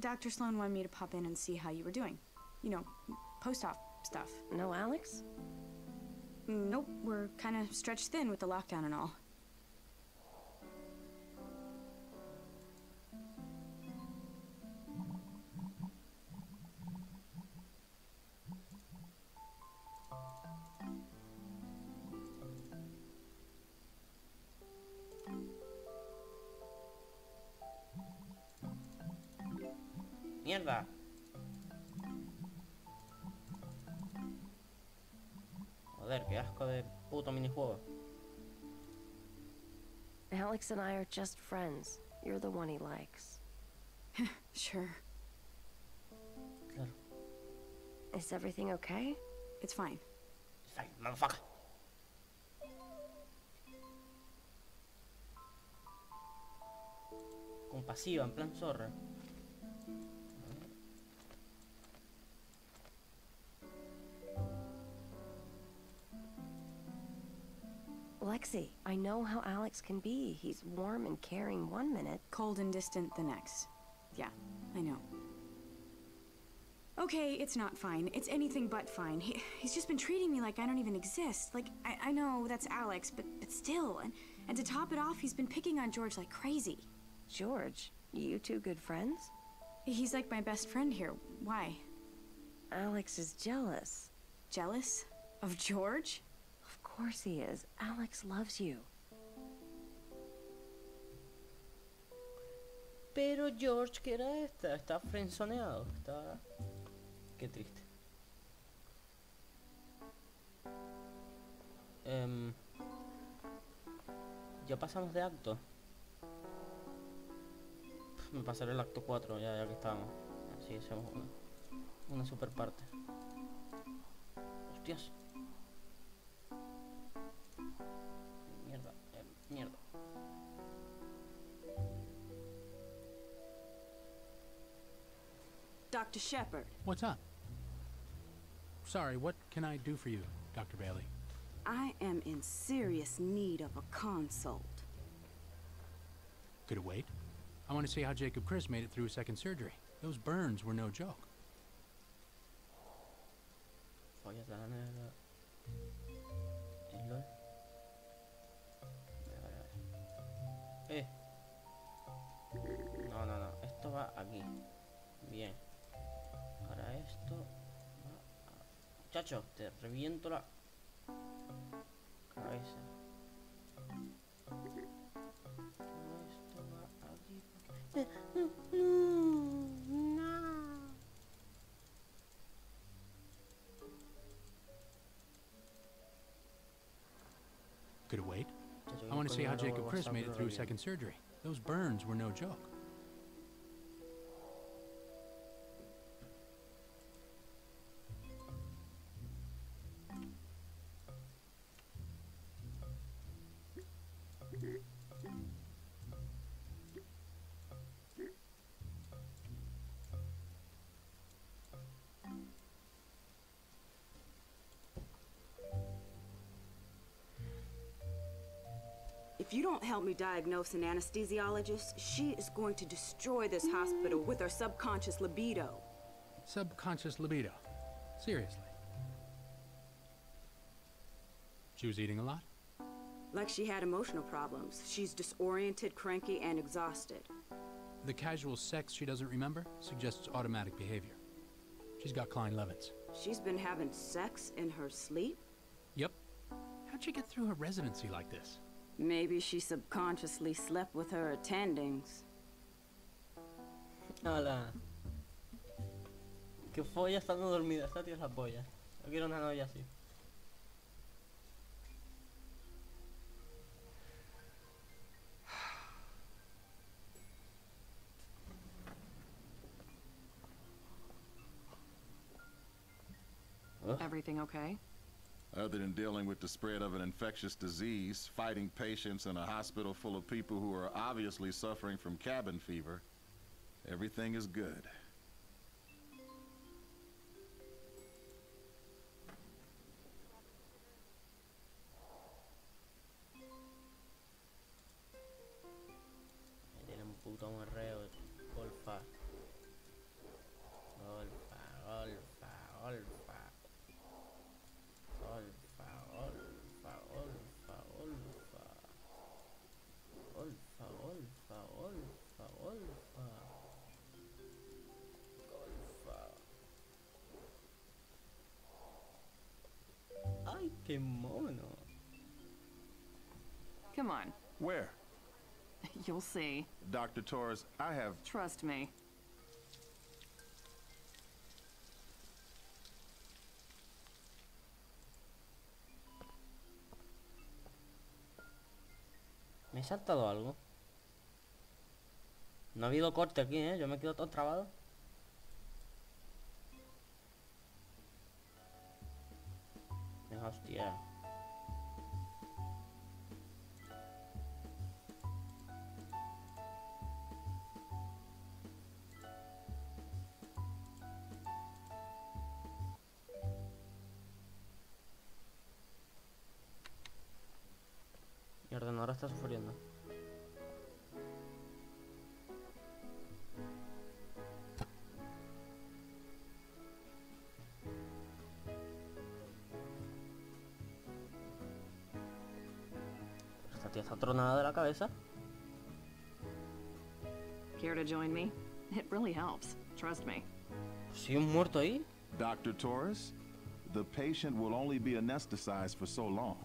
Dr. Sloan wanted me to pop in and see how you were doing. You know, post-op stuff. No Alex? Nope, we're kind of stretched thin with the lockdown and all. ¡Mierda! Joder, qué asco de puto minijuego. Alex and I are just friends. You're the one he likes. Sure, Claro. Is everything okay? it's fine. It's Fine, motherfucker. Compasiva, en plan zorra. Lexi, I know how Alex can be. He's warm and caring one minute. Cold and distant the next. Yeah, I know. Okay, it's not fine. It's anything but fine. He, he's just been treating me like I don't even exist. Like, I, I know that's Alex, but, but still. And, and to top it off, he's been picking on George like crazy. George, you two good friends? He's like my best friend here. Why? Alex is jealous. Jealous? Of George? Course he is. Alex loves you. Pero George, ¿qué era esta? Está frenzoneado. Está... Qué triste. Em, ya pasamos de acto. Me pasaré el acto 4 ya, ya que estábamos. Así hacemos una, una super parte. Hostias. Dr. Shepherd, What's up? Sorry, what can I do for you, Dr. Bailey? I am in serious need of a consult. Could it wait? I want to see how Jacob Chris made it through his second surgery. Those burns were no joke. Eh. No, no, no. Esto va aquí. Muchacho, te reviento la cabeza. Esto va aquí. Eh, no, no. Could it wait? I want to see how Jacob Chris made it through second surgery. Those burns were no joke. If you don't help me diagnose an anesthesiologist, she is going to destroy this hospital with her subconscious libido. Subconscious libido. Seriously. She was eating a lot? Like she had emotional problems. She's disoriented, cranky, and exhausted. The casual sex she doesn't remember suggests automatic behavior. She's got Kleine-Levins. She's been having sex in her sleep? Yep. How'd she get through her residency like this? Maybe she subconsciously slept with her attendings. Hola. Que folla estando dormida, esta tía es la polla. Yo quiero una novia así. Everything okay? Other than dealing with the spread of an infectious disease, fighting patients in a hospital full of people who are obviously suffering from cabin fever, everything is good. Qué mono. Come on. Where? You'll see. Dr. Torres, I have... Trust me. ¿Me he saltado algo? No ha habido corte aquí, ¿eh? Yo me quedo todo trabado. Hostia. Mi ordenador está sufriendo. Está tronada de la cabeza. Care to join me? It really helps. Trust me. ¿Sí un muerto ahí? Dr. Torres, the patient will only be anesthetized for so long.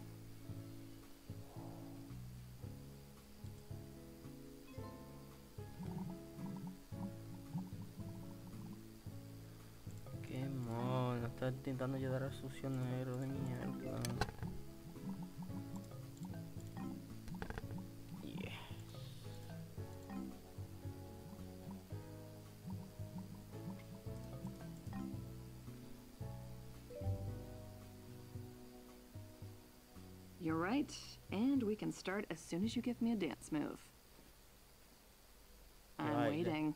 Qué mono, está intentando ayudar al sucionero de mierda. You're right. And we can start as soon as you give me a dance move. I'm Right. waiting.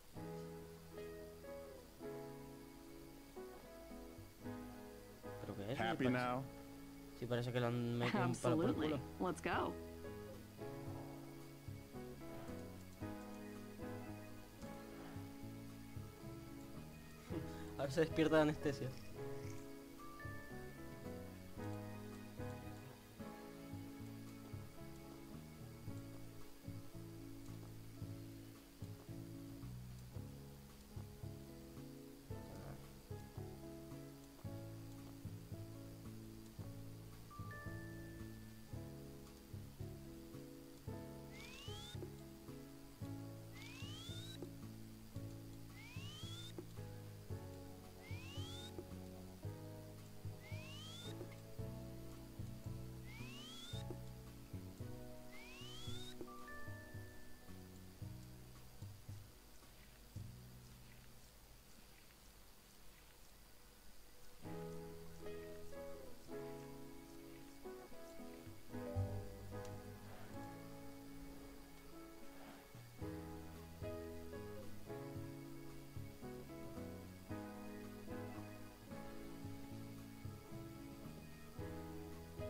¿Pero qué es? Happy now? sí parece que le han metido un palo por el Absolutely. culo. Let's go. A ver se despierta de anestesia.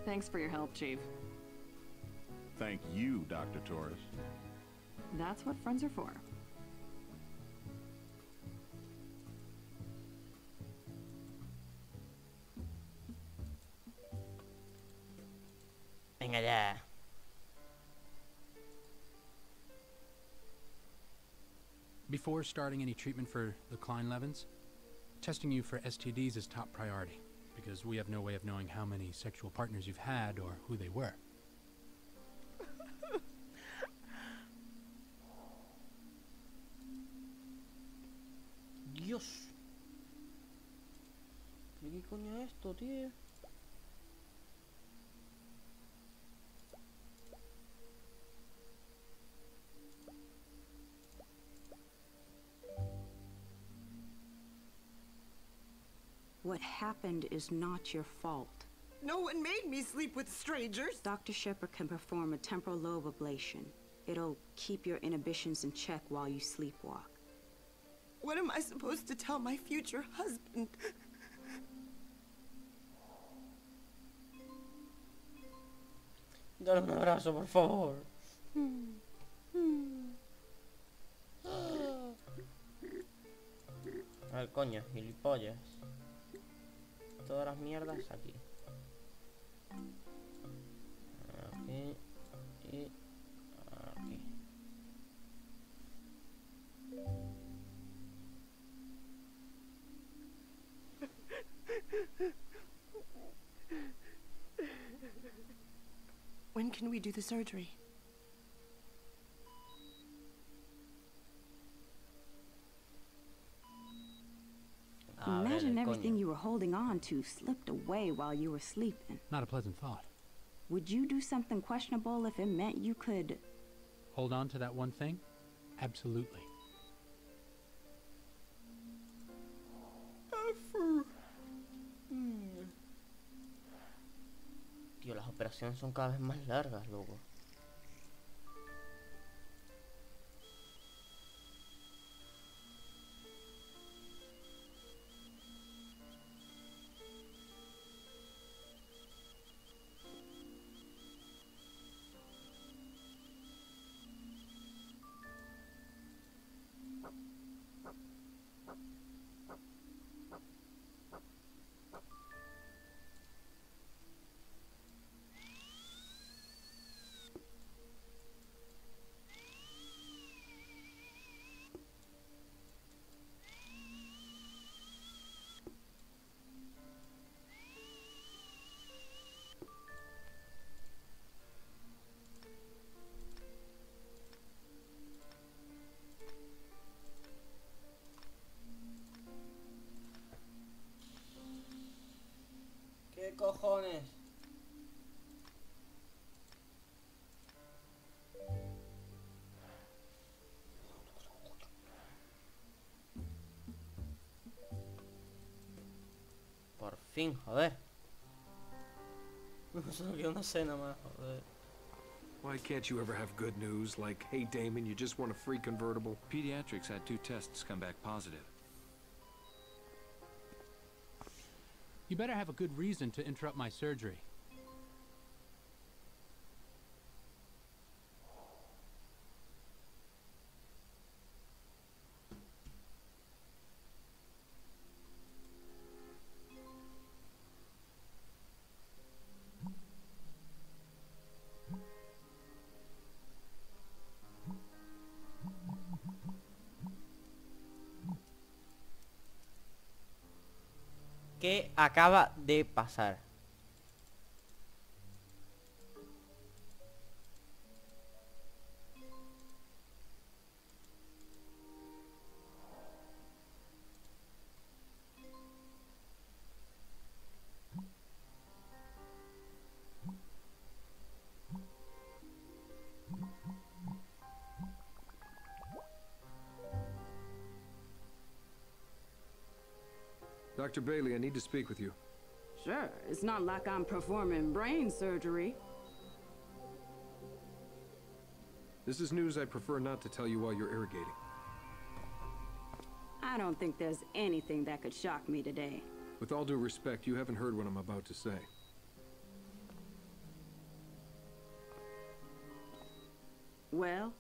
Thanks for your help, Chief. Thank you, Dr. Torres. That's what friends are for. Venga ya. Before starting any treatment for the Kleine-Levins, testing you for STDs is top priority, because we have no way of knowing how many sexual partners you've had or who they were. Dios. ¿Pero qué coño es esto, tío? What happened is not your fault. No one made me sleep with strangers. Dr. Shepherd can perform a temporal lobe ablation. It'll keep your inhibitions in check while you sleepwalk. What am I supposed to tell my future husband? Dale un abrazo, por favor. A ver, coño, gilipollas. Todas las mierdas aquí. Aquí y aquí. When can we do the surgery? Imagine everything you were holding on to slipped away while you were sleeping. Not a pleasant thought. Would you do something questionable if it meant you could... Hold on to that one thing? Absolutely. Tío, las operaciones son cada vez más largas, loco. Fin, joder. Solo queda una escena más, joder. Why can't you ever have good news? Like, hey Damon, you just want a free convertible? Pediatrics had two tests come back positive. You better have a good reason to interrupt my surgery. ¿Qué acaba de pasar? Dr. Bailey, I need to speak with you. Sure, it's not like I'm performing brain surgery. This is news I prefer not to tell you while you're irrigating. I don't think there's anything that could shock me today. With all due respect, you haven't heard what I'm about to say. Well,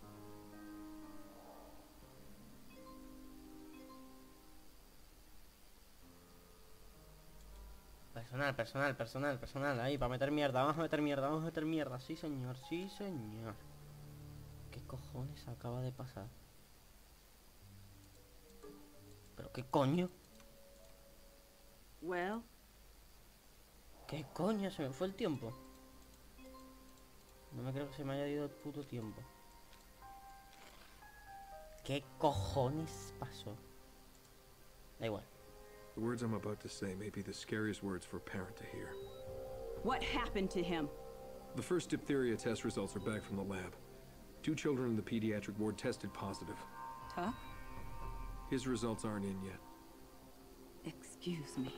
Personal, personal, personal, personal. Ahí, para meter mierda. Vamos a meter mierda, vamos a meter mierda. Sí, señor, sí, señor. ¿Qué cojones acaba de pasar? ¿Pero qué coño? well, ¿Qué coño? Se me fue el tiempo. No me creo que se me haya ido el puto tiempo. ¿Qué cojones pasó? Da igual. The words I'm about to say may be the scariest words for a parent to hear. what happened to him? The first diphtheria test results are back from the lab. Two children in the pediatric ward tested positive. Tuck? His results aren't in yet. Excuse me.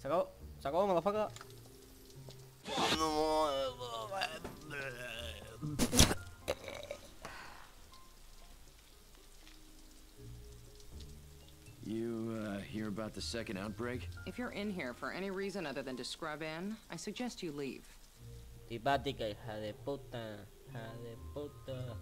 Se acabó. Se acabó, motherfucker. Uh, about the second outbreak? If you're in here for any reason other than to scrub in, I suggest you leave. Tipática, hija de puta. Hija de puta.